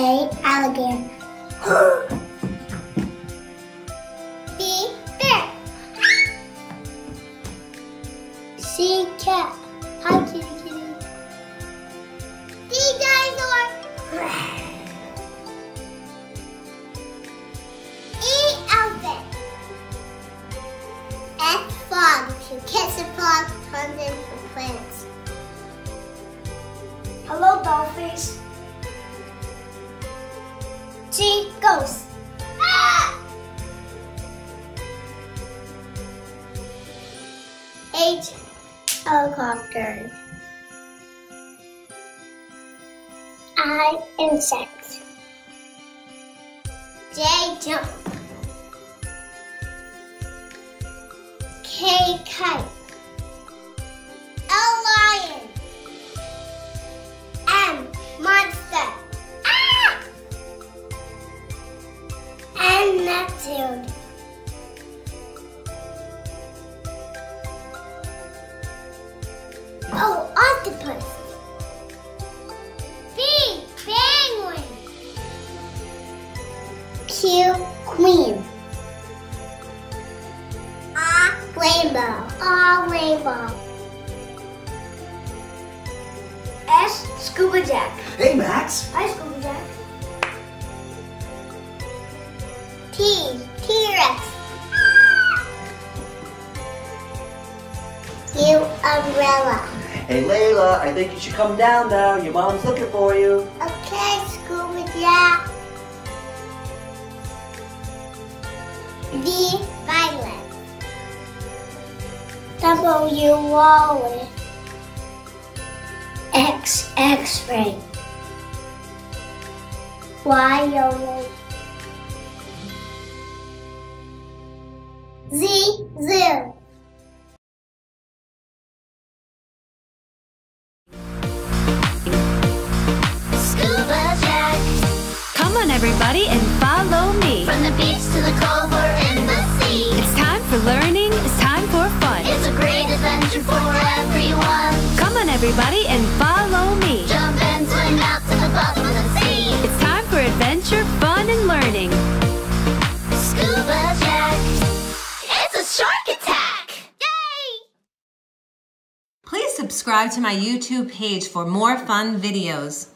bear. B bear. C cat. Hi kitty kitty. D dinosaur. E elephant. F frog. To catch a frog turns into plants. Hello, dollface. G. Ah! H helicopter. I insect. J jump. K kite. Neptune. Oh, octopus. B penguin. Q queen. R rainbow. R rainbow. S scuba jack. Hey, Max. Hi, Scuba Jack. T. T-Rex. U. Umbrella. Hey, Layla, I think you should come down now. Your mom's looking for you. Okay, Scuba Jack. V. Violet. W. Wallet. X. X-ray. Y. Yellow. Zoo. Scuba Jack. Come on, everybody, and follow me. From the beach to the in the sea. It's time for learning, it's time for fun. It's a great adventure for everyone. Come on, everybody, and follow shark attack. Yay! Please subscribe to my YouTube page for more fun videos.